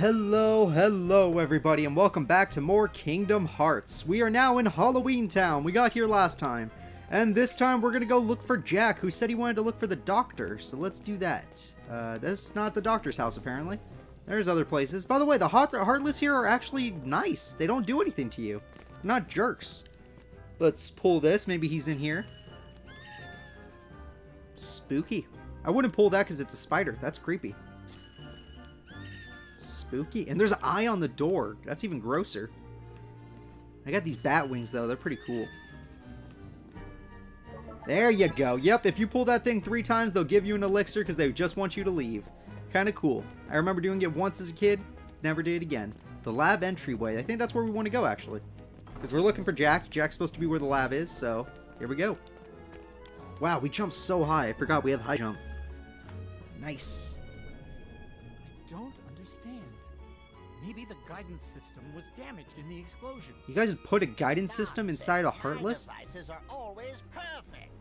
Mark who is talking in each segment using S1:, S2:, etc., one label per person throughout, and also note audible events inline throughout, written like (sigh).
S1: Hello, hello everybody, and welcome back to more Kingdom Hearts. We are now in Halloween Town. We got here last time. And this time we're gonna go look for Jack, who said he wanted to look for the doctor. So let's do that. Uh, that's not the doctor's house, apparently. There's other places. By the way, the Heart Heartless here are actually nice. They don't do anything to you. They're not jerks. Let's pull this. Maybe he's in here. Spooky. I wouldn't pull that because it's a spider. That's creepy. Spooky. And there's an eye on the door. That's even grosser. I got these bat wings, though. They're pretty cool. There you go. Yep, if you pull that thing three times, they'll give you an elixir because they just want you to leave. Kind of cool. I remember doing it once as a kid. Never did it again. The lab entryway. I think that's where we want to go, actually. Because we're looking for Jack. Jack's supposed to be where the lab is, so here we go. Wow, we jumped so high. I forgot we have high jump. Nice.
S2: Maybe the guidance system was damaged in the explosion.
S1: You guys put a guidance system inside a Heartless?
S3: Devices are always perfect.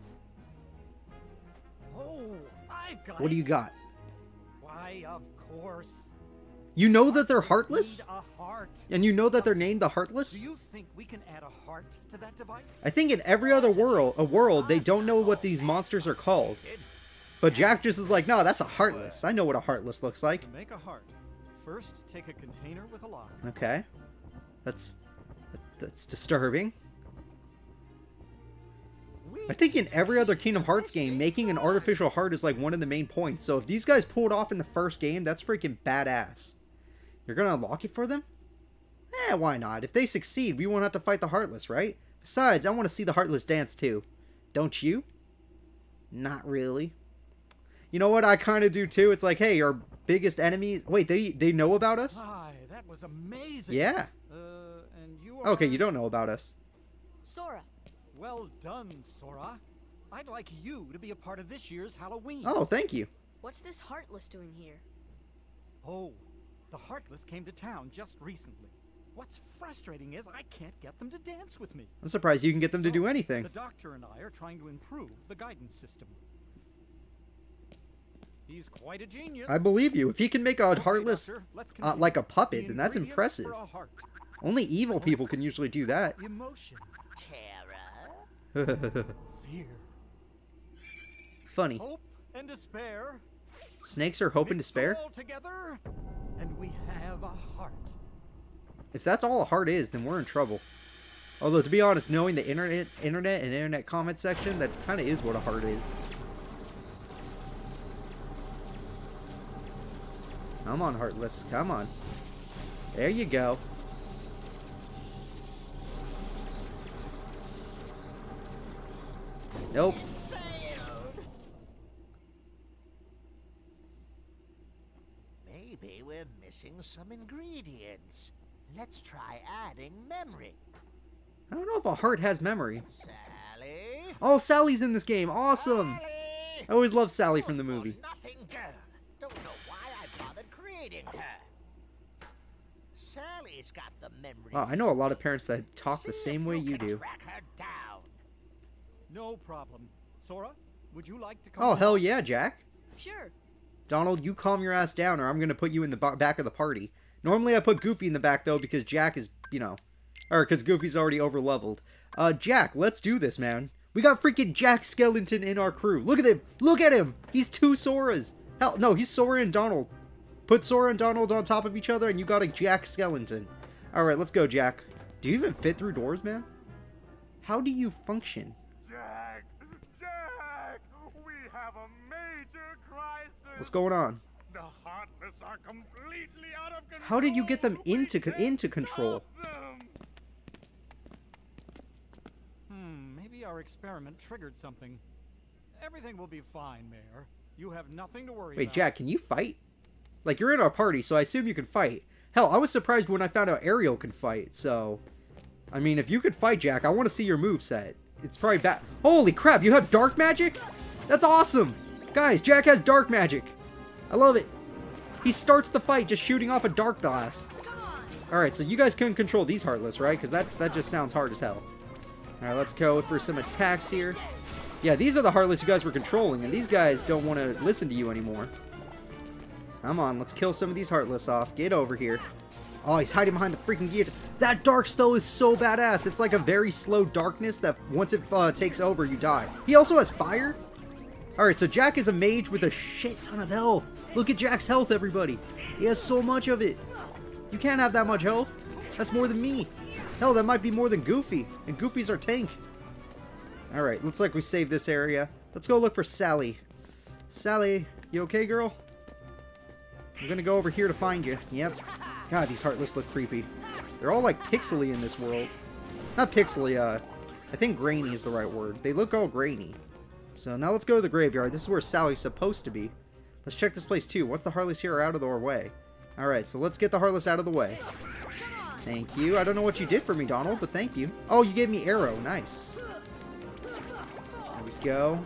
S2: Oh, I've got
S1: What do you got?
S2: Why, of course.
S1: You know that they're Heartless?
S2: a heart.
S1: And you know that they're named the Heartless?
S2: Do you think we can add a heart to that device?
S1: I think in every other world, a world, they don't know what these monsters are called. But Jack just is like, no, that's a Heartless. I know what a Heartless looks like.
S2: To make a heart, first take a container with a lock.
S1: Okay. That's that's disturbing. I think in every other Kingdom Hearts game, making an artificial heart is like one of the main points. So if these guys pull it off in the first game, that's freaking badass. You're gonna unlock it for them? Eh, why not? If they succeed, we won't have to fight the Heartless, right? Besides, I want to see the Heartless dance too. Don't you? Not really. You know what I kind of do too? It's like, hey, our biggest enemies... Wait, they they know about us?
S2: My, that was amazing.
S1: Yeah.
S2: Uh, and you are...
S1: Okay, you don't know about us.
S4: Sora,
S2: Well done, Sora. I'd like you to be a part of this year's Halloween.
S1: Oh, thank you.
S4: what's this Heartless doing here?
S2: Oh, the Heartless came to town just recently. What's frustrating is I can't get them to dance with me.
S1: I'm surprised you can get them to do anything.
S2: The doctor and I are trying to improve the guidance system. He's quite a genius.
S1: I believe you. If he can make a
S2: Okay,
S1: Heartless
S2: Doctor,
S1: uh, like a puppet,
S2: The
S1: then that's impressive.
S2: for a heart.
S1: Only evil people can usually do that.
S2: Emotion,
S3: Terror.
S2: fear,
S1: Funny.
S2: hope, and despair.
S1: Snakes are hope and despair?
S2: all together, and we have a heart.
S1: If that's all a heart is, then we're in trouble. Although, to be honest, knowing the internet, internet and internet comment section, that kind of is what a heart is. Come on, Heartless. Come on. There you go. Nope.
S3: Maybe we're missing some ingredients. Let's try adding memory.
S1: I don't know if a heart has memory.
S3: Sally.
S1: Oh, Sally's in this game. Awesome.
S3: Sally!
S1: I always loved Sally from the movie.
S3: Nothing girl. Don't know why I bothered creating her. Sally's got the memory.
S1: Wow, I know a lot of parents that talk the same way
S3: you
S1: you
S3: can
S1: do.
S3: Her down.
S2: No problem. Sora, would you like to come?
S1: Oh, hell yeah, Jack.
S4: Sure.
S1: Donald, you calm your ass down or I'm going to put you in the back of the party. Normally I put Goofy in the back, though, because Jack is, you know... Or because Goofy's already over-leveled. Uh, Jack, let's do this, man. We got freaking Jack Skellington in our crew. Look at him. Look at him. He's two Soras. Hell, no, he's Sora and Donald. Put Sora and Donald on top of each other and you got a Jack Skellington. Alright, let's go, Jack. Do you even fit through doors, man? How do you function?
S5: Jack! Jack! We have a major crisis!
S1: What's going on?
S5: The Heartless are completely out of control!
S1: How did you get them into co- into control?
S5: them.
S2: Hmm, maybe our experiment triggered something. Everything will be fine, Mayor. You have nothing to worry
S1: Wait,
S2: about.
S1: Jack, can you fight? Like, you're in our party, so I assume you can fight. Hell, I was surprised when I found out Ariel can fight, so... I mean, if you could fight, Jack, I want to see your move set. It's probably bad. Holy crap, you have dark magic? That's awesome! Guys, Jack has dark magic. I love it. He starts the fight just shooting off a dark blast. Alright, so you guys can control these Heartless, right? Because that, that just sounds hard as hell. Alright, let's go for some attacks here. Yeah, these are the Heartless you guys were controlling, and these guys don't want to listen to you anymore. Come on, let's kill some of these Heartless off. Get over here. Oh, he's hiding behind the freaking guillotine. That dark spell is so badass. It's like a very slow darkness that once it uh, takes over, you die. He also has fire? Alright, so Jack is a mage with a shit ton of health. Look at Jack's health, everybody. He has so much of it. You can't have that much health. That's more than me. Hell, that might be more than Goofy. And Goofy's our tank. Alright, looks like we saved this area. Let's go look for Sally. Sally, you okay, girl? I'm gonna go over here to find you. Yep. God, these Heartless look creepy. They're all like pixely in this world. Not pixely, uh, I think grainy is the right word. They look all grainy. So now let's go to the graveyard. This is where Sally's supposed to be. Let's check this place too. Once the Heartless here are out of our way. Alright, so let's get the Heartless out of the way. Thank you. I don't know what you did for me, Donald, but thank you. Oh, you gave me arrow. Nice. There we go.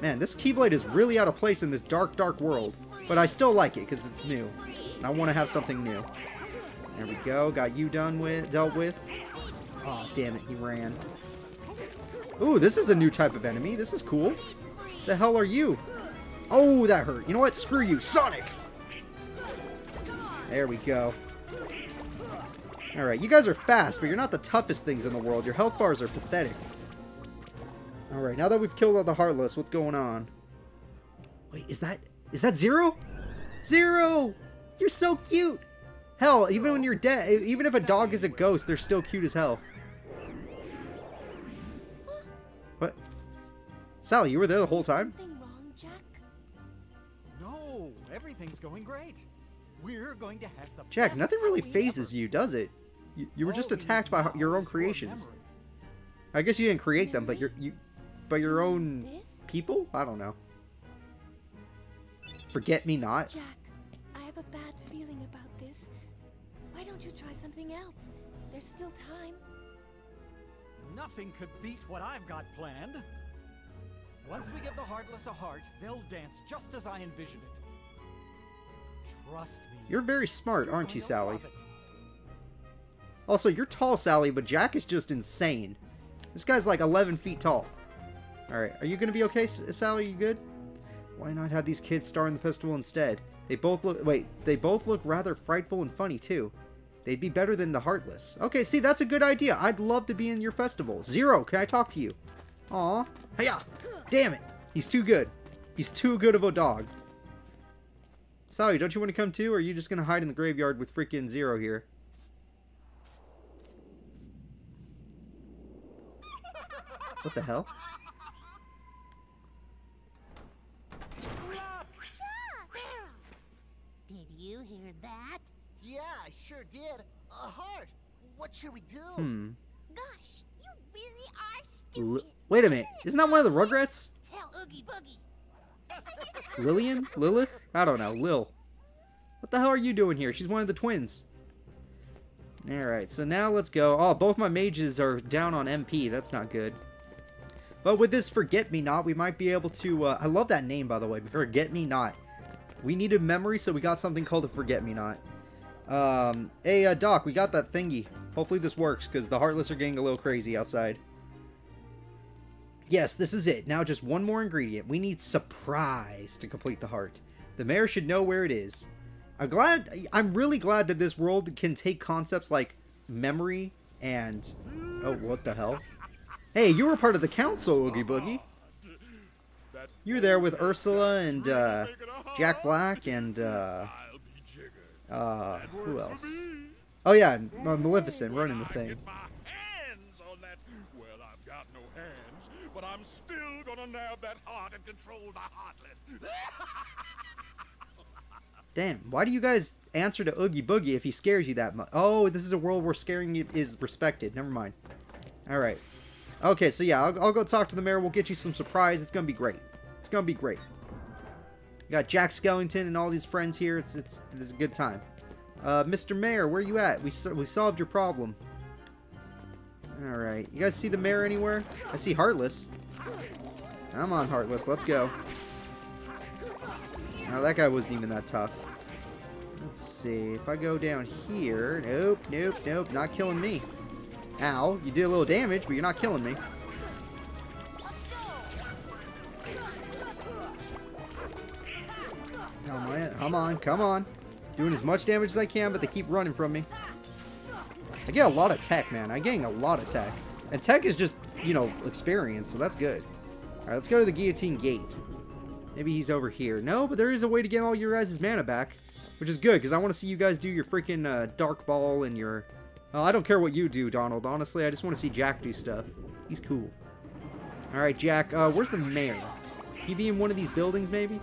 S1: Man, this Keyblade is really out of place in this dark, dark world. But I still like it because it's new. I want to have something new. There we go. Got you done with, dealt with. Oh, damn it. He ran. Ooh, this is a new type of enemy. This is cool. The hell are you? Oh, that hurt. You know what? Screw you. Sonic! There we go. Alright, you guys are fast, but you're not the toughest things in the world. Your health bars are pathetic. Alright, now that we've killed all the Heartless, what's going on? Wait, is that... Is that Zero? Zero! You're so cute! Hell, even when you're dead, even if a dog is a ghost, they're still cute as hell. What? Sally, you were there the whole time?
S4: Something wrong, Jack?
S2: No, everything's going great. We're going to have the
S1: Jack, nothing really
S2: Halloween
S1: fazes
S2: ever.
S1: you, does it? You, you were just
S2: oh,
S1: attacked by your own creations. I guess you didn't create them, but you're you, but your own people? I don't know. Forget me not.
S4: Jack, I have a bad feeling about this. Why don't you try something else? There's still time.
S2: Nothing could beat what I've got planned. Once we give the Heartless a heart, they'll dance just as I envision it. Trust me.
S1: You're very smart,
S2: You're
S1: aren't you, Sally? Also, you're tall, Sally, but Jack is just insane. This guy's like 11 feet tall. Alright, are you gonna be okay, S- Sally? You good? Why not have these kids star in the festival instead? They both look- wait, they both look rather frightful and funny, too. They'd be better than the Heartless. Okay, see, that's a good idea. I'd love to be in your festival. Zero, can I talk to you? Aw. Hiya! Damn it! He's too good. He's too good of a dog. Sally, don't you want to come too, or are you just gonna hide in the graveyard with freaking Zero here? What the hell?
S6: Did you hear that?
S3: Yeah, I sure did. A heart. What should we do?
S1: Hmm.
S6: Gosh, you really are
S1: L-
S6: stupid.
S1: wait a minute. Isn't that one of the Rugrats?
S6: Tell Oogie Boogie. (laughs)
S1: Lillian? Lilith? I don't know. Lil. What the hell are you doing here? She's one of the twins. Alright, so now let's go. Oh, both my mages are down on MP. That's not good. But with this Forget Me Not, we might be able to... Uh, I love that name, by the way. Forget Me Not. We needed memory, so we got something called a Forget Me Not. Um, hey, uh, Doc, we got that thingy. Hopefully this works, because the Heartless are getting a little crazy outside. Yes, this is it. Now just one more ingredient. We need surprise to complete the heart. The mayor should know where it is. I'm glad I'm really glad that this world can take concepts like memory and Oh, what the hell? Hey, you were part of the council, Oogie Boogie. You were there with Ursula and uh, Jack Black and uh,
S5: I'll be jiggered.
S1: uh, who else? Oh yeah, and, uh, Maleficent running the thing.
S5: get my hands on that. Well, I've got no hands, but I'm still gonna nab that heart and control the heartless. (laughs)
S1: Damn, why do you guys answer to Oogie Boogie if he scares you that much? Oh, this is a world where scaring you is respected. Never mind. Alright. Okay, so yeah, I'll, I'll go talk to the mayor. We'll get you some surprise. It's gonna be great. It's gonna be great. We got Jack Skellington and all these friends here. It's it's, it's a good time. Uh, Mr. Mayor, where are you at? We, we solved your problem. Alright. You guys see the mayor anywhere? I see Heartless. I'm on Heartless. Let's go. Now that guy wasn't even that tough. Let's see. If I go down here. Nope, nope, nope. Not killing me. Ow. You did a little damage, but you're not killing me. Come on, come on. Doing as much damage as I can, but they keep running from me. I get a lot of tech, man. I'm getting a lot of tech. And tech is just, you know, experience, so that's good. Alright, let's go to the guillotine gate. Maybe he's over here. No, but there is a way to get all your guys' mana back. Which is good, because I want to see you guys do your freaking uh, Dark Ball and your... Well, I don't care what you do, Donald. Honestly, I just want to see Jack do stuff. He's cool. Alright, Jack. Uh, where's the mayor? He be in one of these buildings, maybe?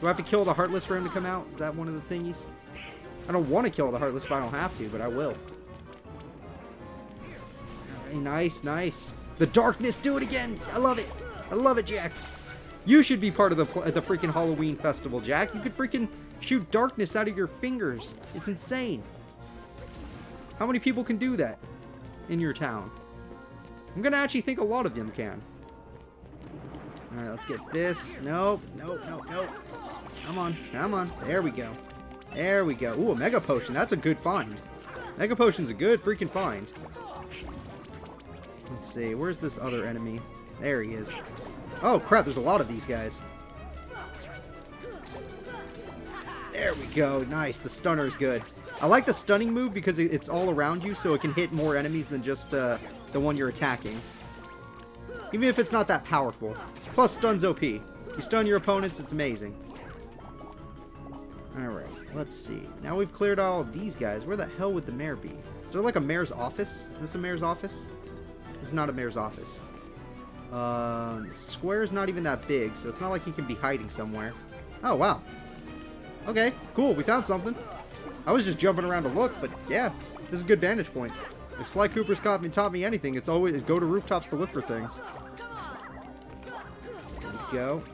S1: Do I have to kill the Heartless for him to come out? Is that one of the thingies? I don't want to kill the Heartless if I don't have to, but I will. Alright, nice, nice. The darkness, do it again! I love it! I love it, Jack! You should be part of the, the freaking Halloween festival, Jack. You could freaking shoot darkness out of your fingers. It's insane. How many people can do that in your town? I'm gonna actually think a lot of them can. Alright, let's get this. Nope, nope, nope, nope. Come on, come on. There we go. There we go. Ooh, a Mega Potion. That's a good find. Mega Potion's a good freaking find. Let's see. Where's this other enemy? There he is. Oh, crap. There's a lot of these guys. There we go. Nice. The stunner is good. I like the stunning move because it's all around you, so it can hit more enemies than just uh, the one you're attacking. Even if it's not that powerful. Plus, stun's OP. You stun your opponents, it's amazing. Alright, let's see. Now we've cleared all of these guys. Where the hell would the mayor be? Is there like a mayor's office? Is this a mayor's office? It's not a mayor's office. Um, square is not even that big, so it's not like he can be hiding somewhere. Oh, wow. Okay, cool. We found something. I was just jumping around to look, but yeah, this is a good vantage point. If Sly Cooper's taught me, taught me anything, it's always go to rooftops to look for things. Go.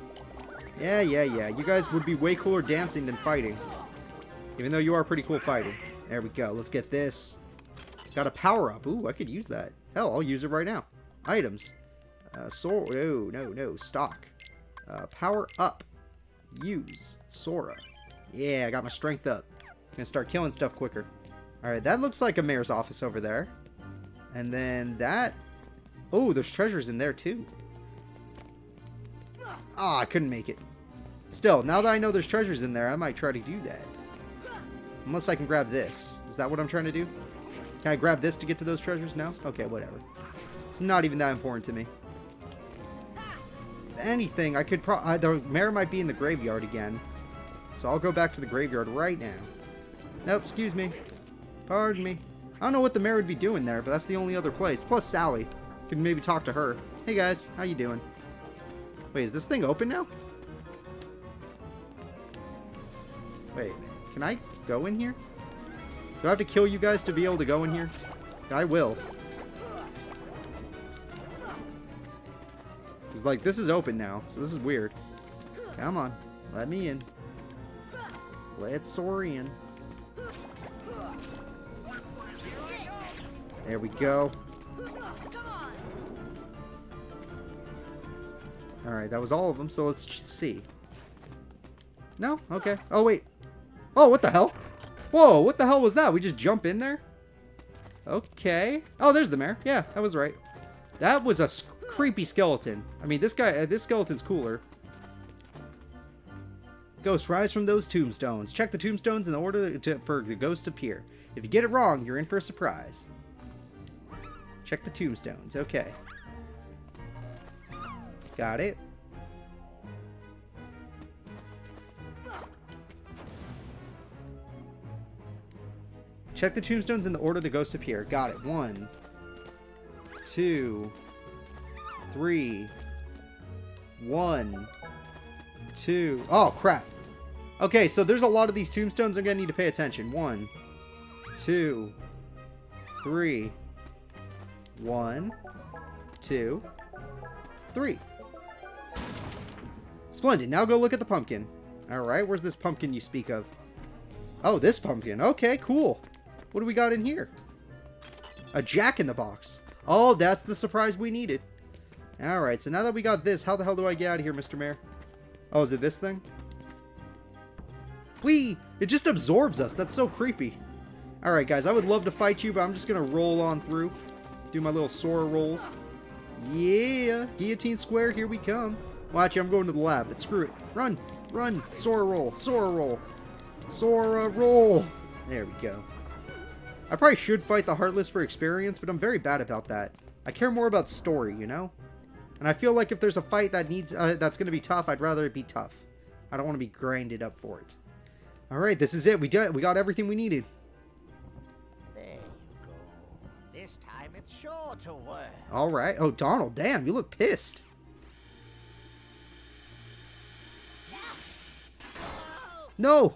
S1: Yeah, yeah, yeah. You guys would be way cooler dancing than fighting. Even though you are pretty cool fighting. There we go. Let's get this. Got a power-up. Ooh, I could use that. Hell, I'll use it right now. Items. Uh, sword. No, no, no. Stock. Uh, power up. Use. Sora. Yeah, I got my strength up. Gonna start killing stuff quicker. Alright, that looks like a mayor's office over there. And then that... Oh, there's treasures in there too. Ah, I couldn't make it. Still, now that I know there's treasures in there, I might try to do that. Unless I can grab this. Is that what I'm trying to do? Can I grab this to get to those treasures? No? Okay, whatever. It's not even that important to me. If anything, I could pro- uh, The mayor might be in the graveyard again. So I'll go back to the graveyard right now. Nope, excuse me. Pardon me. I don't know what the mayor would be doing there, but that's the only other place. Plus Sally. Could maybe talk to her. Hey guys, how you doing? Wait, is this thing open now? Wait, can I go in here? Do I have to kill you guys to be able to go in here? I will. It's like, this is open now, so this is weird. Come on, let me in. Let's soar in. There we go. Alright, that was all of them, so let's see. No? Okay. Oh, wait. Oh, what the hell? Whoa, what the hell was that? We just jump in there? Okay. Oh, there's the mayor. Yeah, that was right. That was a creepy skeleton. I mean, this guy, uh, this skeleton's cooler. Ghost, rise from those tombstones. Check the tombstones in order to, for the ghost to appear. If you get it wrong, you're in for a surprise. Check the tombstones. Okay. Got it. Check the tombstones in the order the ghosts appear. Got it. One, two, three, one, two. Oh, crap. Okay, so there's a lot of these tombstones. I'm going to need to pay attention. One, two, three, one, two, three. Splendid. Now go look at the pumpkin. Alright, where's this pumpkin you speak of? Oh, this pumpkin. Okay, cool. What do we got in here? A jack in the box. Oh, that's the surprise we needed. Alright, so now that we got this, how the hell do I get out of here, Mr. Mayor? Oh, is it this thing? Whee! It just absorbs us. That's so creepy. Alright, guys, I would love to fight you, but I'm just to roll on through. Do my little Sora rolls. Yeah! Guillotine Square, here we come. Watch, I'm going to the lab, but screw it. Run! Run! Sora roll! Sora roll! Sora roll! There we go. I probably should fight the Heartless for experience, but I'm very bad about that. I care more about story, you know? And I feel like if there's a fight that needs uh, that's going to be tough, I'd rather it be tough. I don't want to be grinded up for it. All right, this is it. We did. We got everything we needed.
S3: There you go. This time it's sure to work.
S1: All right. Oh, Donald, damn, you look pissed. No.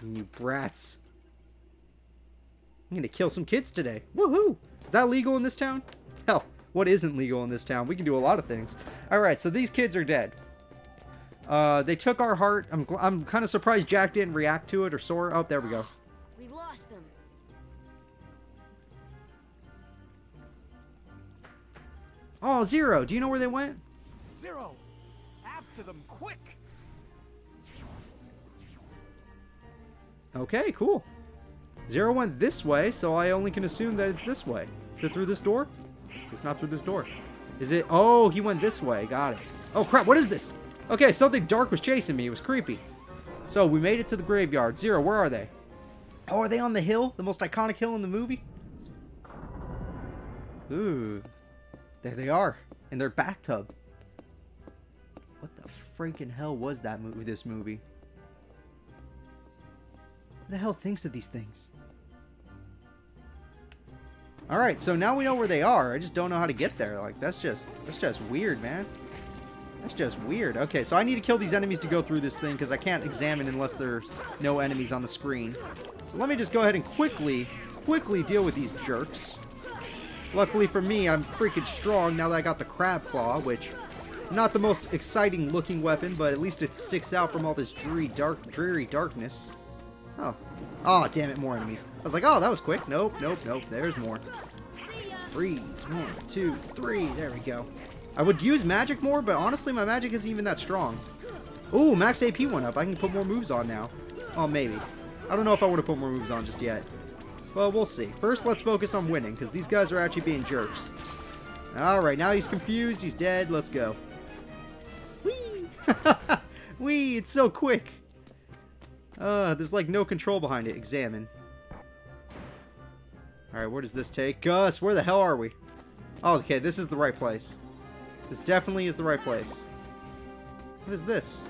S1: You brats. I'm gonna kill some kids today. Woohoo! Is that legal in this town? Hell, what isn't legal in this town? We can do a lot of things. Alright, so these kids are dead. Uh, they took our heart. I'm, I'm kind of surprised Jack didn't react to it or Sora. Oh, there we go.
S4: We lost them.
S1: Oh, Zero, do you know where they went?
S2: Zero! After them, quick!
S1: Okay, cool. Zero went this way, so I only can assume that it's this way. Is it through this door? It's not through this door. Is it? Oh, he went this way. Got it. Oh, crap. What is this? Okay, something dark was chasing me. It was creepy. So, we made it to the graveyard. Zero, where are they? Oh, are they on the hill? The most iconic hill in the movie? Ooh. There they are. In their bathtub. Freaking hell was that movie, this movie? Who the hell thinks of these things? Alright, so now we know where they are. I just don't know how to get there. Like, that's just, that's just weird, man. That's just weird. Okay, so I need to kill these enemies to go through this thing, because I can't examine unless there's no enemies on the screen. So let me just go ahead and quickly, quickly deal with these jerks. Luckily for me, I'm freaking strong now that I got the crab claw, which not the most exciting looking weapon, but at least it sticks out from all this dreary dark dreary darkness. Oh. Oh, damn it, more enemies. I was like, oh, that was quick. Nope, nope, nope. There's more. Freeze. One, two, three. There we go. I would use magic more, but honestly, my magic isn't even that strong. Ooh, max AP went up. I can put more moves on now. Oh, maybe. I don't know if I want to put more moves on just yet. Well, we'll see. First, let's focus on winning, because these guys are actually being jerks. Alright, now he's confused. He's dead. Let's go. (laughs) Whee! It's so quick. Uh, there's like no control behind it. Examine. Alright, where does this take us? Where the hell are we? Oh, okay, this is the right place. This definitely is the right place. What is this?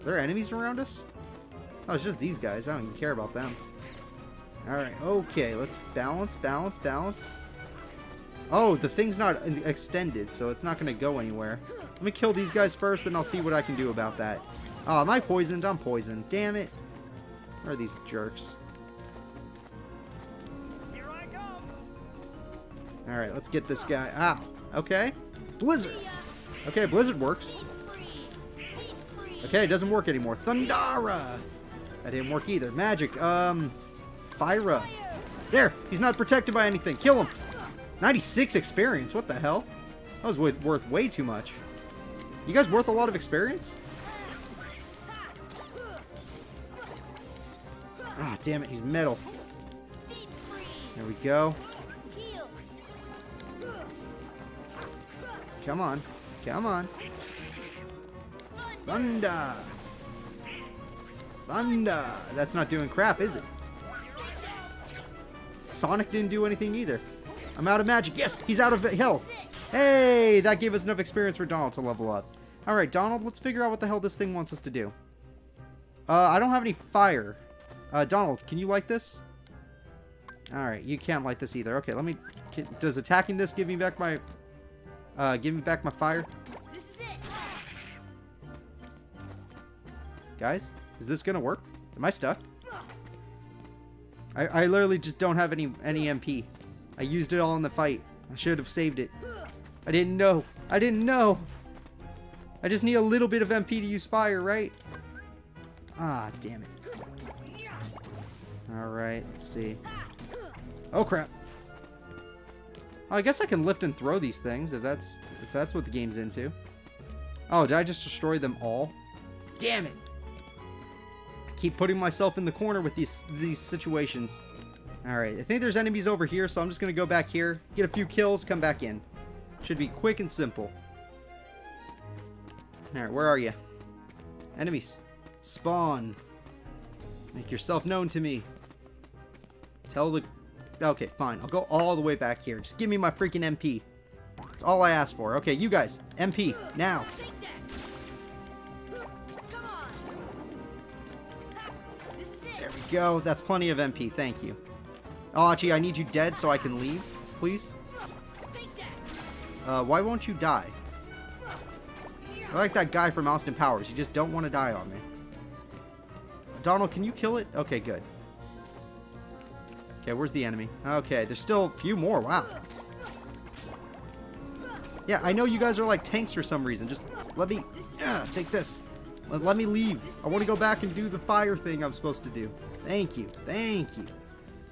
S1: Are there enemies around us? Oh, it's just these guys. I don't even care about them. Alright, okay. Let's balance, balance, balance. Oh, the thing's not extended, so it's not going to go anywhere. Let me kill these guys first, then I'll see what I can do about that. Oh, am I poisoned? I'm poisoned. Damn it. Where are these jerks?
S2: Here I come!
S1: Alright, let's get this guy. Ah, okay. Blizzard. Okay, Blizzard works. Okay, it doesn't work anymore. Thundara! That didn't work either. Magic. Um, Fira. There! He's not protected by anything. Kill him! 96 experience. What the hell? That was worth, way too much. You guys worth a lot of experience? Ah, damn it. He's metal. There we go. Come on. Come on. Thunder! Thunder! That's not doing crap, is it? Sonic didn't do anything either. I'm out of magic. Yes, he's out of health. Hey, that gave us enough experience for Donald to level up. Alright, Donald, let's figure out what the hell this thing wants us to do. Uh, I don't have any fire. Uh, Donald, can you light this? Alright, you can't light this either. Okay, let me... Can, does attacking this give me back my... Uh, give me back my fire?
S6: This is it.
S1: Guys, is this gonna work? Am I stuck? I, I literally just don't have any any MP. I used it all in the fight. I should have saved it. I didn't know. I didn't know. I just need a little bit of MP to use fire, right? Ah, damn it. Alright, let's see. Oh, crap. Oh, I guess I can lift and throw these things if that's if that's what the game's into. Oh, did I just destroy them all? Damn it! I keep putting myself in the corner with these these situations. Alright, I think there's enemies over here, so I'm just going to go back here, get a few kills, come back in. Should be quick and simple. Alright, where are you? Enemies. Spawn. Make yourself known to me. Tell the... Okay, fine. I'll go all the way back here. Just give me my freaking MP. That's all I asked for. Okay, you guys. MP. Now. There we go. That's plenty of MP. Thank you. Achi, I need you dead so I can leave, please. Uh, why won't you die? I like that guy from Austin Powers. You just don't want to die on me. Donald, can you kill it? Okay, good. Okay, where's the enemy? Okay, there's still a few more. Wow. Yeah, I know you guys are like tanks for some reason. Just let me... Take this. Let, let me leave. I want to go back and do the fire thing I'm supposed to do. Thank you. Thank you.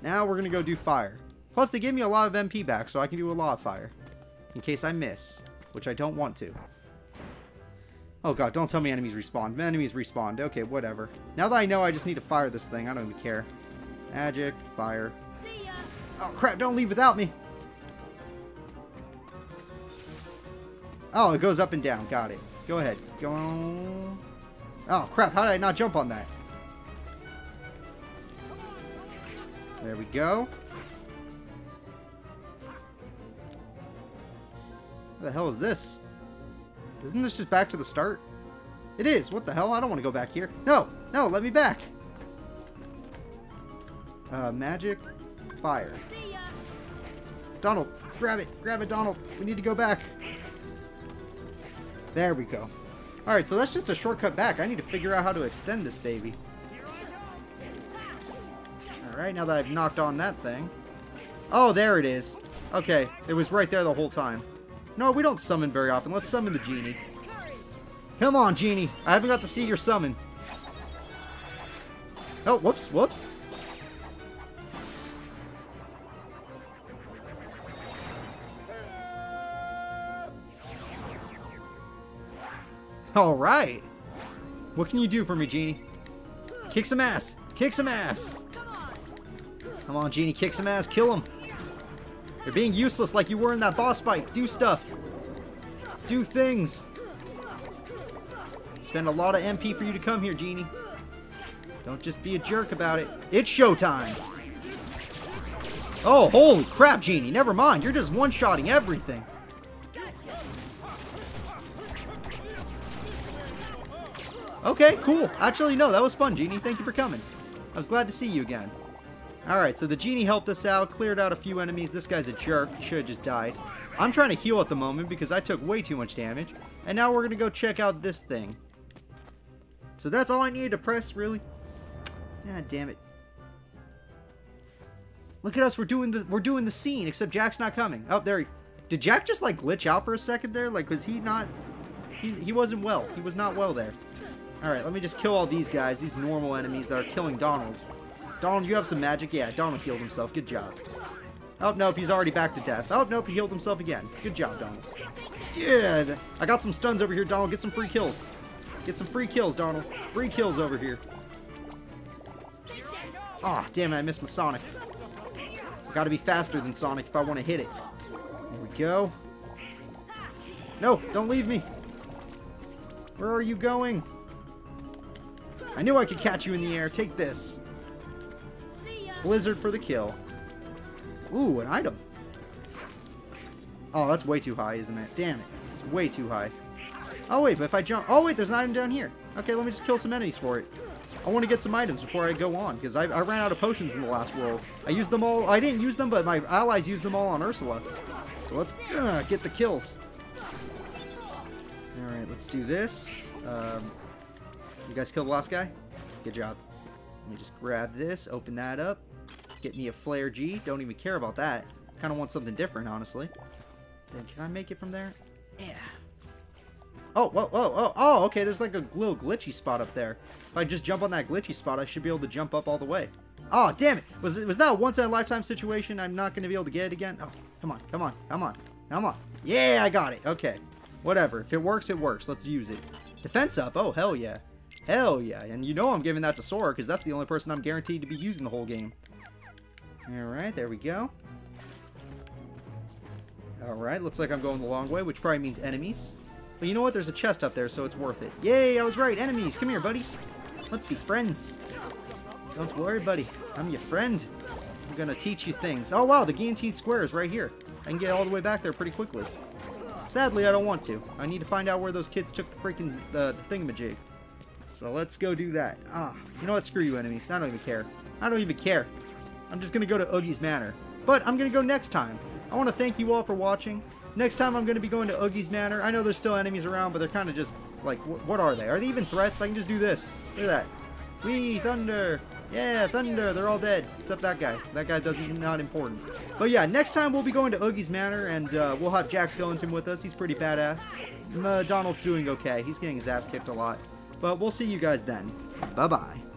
S1: Now we're going to go do fire. Plus, they gave me a lot of MP back, so I can do a lot of fire. In case I miss, which I don't want to. Oh god, don't tell me enemies respawn. Enemies respawned. Okay, whatever. Now that I know I just need to fire this thing, I don't even care. Magic, fire. Oh crap, don't leave without me! Oh, it goes up and down. Got it. Go ahead. Go on. Oh crap, how did I not jump on that? There we go. What the hell is this? Isn't this just back to the start? It is. What the hell? I don't want to go back here. No, no, let me back. Uh, magic, fire. Donald, grab it. Grab it, Donald. We need to go back. There we go. Alright, so that's just a shortcut back. I need to figure out how to extend this baby. Alright, now that I've knocked on that thing. Oh, there it is. Okay, it was right there the whole time. No, we don't summon very often. Let's summon the genie. Come on, genie. I haven't got to see your summon. Oh, whoops, whoops. All right. What can you do for me, Genie? Kick some ass. Kick some ass.
S4: Come on.
S1: Genie. Kick some ass. Kill him. You're being useless like you were in that boss fight. Do stuff. Do things. Spend a lot of MP for you to come here, Genie. Don't just be a jerk about it. It's showtime. Oh, holy crap, Genie. Never mind. You're just one-shotting everything. Okay, cool. Actually, no, that was fun, Genie. Thank you for coming. I was glad to see you again. Alright, so the Genie helped us out, cleared out a few enemies. This guy's a jerk. He should have just died. I'm trying to heal at the moment because I took way too much damage. And now we're going to go check out this thing. So that's all I needed to press, really? God damn it. Look at us, we're doing the we're doing the scene, except Jack's not coming. Oh, there he... Did Jack just, like, glitch out for a second there? Like, was he not... He, he wasn't well. He was not well there. Alright, let me just kill all these guys, these normal enemies that are killing Donald. Donald, you have some magic? Yeah, Donald healed himself. Good job. Oh, nope, he's already back to death. Oh, nope, he healed himself again. Good job, Donald. Yeah, I got some stuns over here, Donald. Get some free kills. Get some free kills, Donald. Free kills over here. Ah, oh, damn it, I missed my Sonic. Gotta be faster than Sonic if I want to hit it. There we go. No, don't leave me. Where are you going? I knew I could catch you in the air. Take this. Blizzard for the kill. Ooh, an item. Oh, that's way too high, isn't it? Damn it. It's way too high. Oh, wait, but if I jump... Oh, wait, there's an item down here. Okay, let me just kill some enemies for it. I want to get some items before I go on, because I, I ran out of potions in the last world. I used them all... I didn't use them, but my allies used them all on Ursula. So let's uh, get the kills. Alright, let's do this. Um, you guys killed the last guy? Good job. Let me just grab this, open that up. Get me a Flare G. Don't even care about that. Kind of want something different, honestly. Then can I make it from there? Yeah. Oh, whoa, whoa, oh, oh, okay, there's like a little glitchy spot up there. If I just jump on that glitchy spot, I should be able to jump up all the way. Oh, damn it. Was, it, was that a once-in-a-lifetime situation? I'm not going to be able to get it again? Oh, come on, come on, come on, come on. Yeah, I got it. Okay. Whatever. If it works, it works. Let's use it. Defense up. Oh, hell yeah. Hell yeah. And you know I'm giving that to Sora because that's the only person I'm guaranteed to be using the whole game. Alright, there we go. Alright, looks like I'm going the long way, which probably means enemies. But you know what? There's a chest up there, so it's worth it. Yay, I was right. Enemies, come here, buddies. Let's be friends. Don't worry, buddy. I'm your friend. I'm gonna teach you things. Oh, wow, the Guillotine Square is right here. I can get all the way back there pretty quickly. Sadly, I don't want to. I need to find out where those kids took the freaking the, the thingamajig. So let's go do that. Ah, you know what? Screw you, enemies. I don't even care. I don't even care. I'm just gonna go to Oogie's Manor. But I'm gonna go next time. I want to thank you all for watching. Next time I'm gonna be going to Oogie's Manor. I know there's still enemies around, but they're kind of just like, wh what are they? Are they even threats? I can just do this. Look at that. Wee, thunder. Yeah, thunder. They're all dead. Except that guy. That guy doesn't not important. But yeah, next time we'll be going to Oogie's Manor, and uh, we'll have Jack Skellington with us. He's pretty badass. Uh, Donald's doing okay. He's getting his ass kicked a lot. But we'll see you guys then. Bye-bye.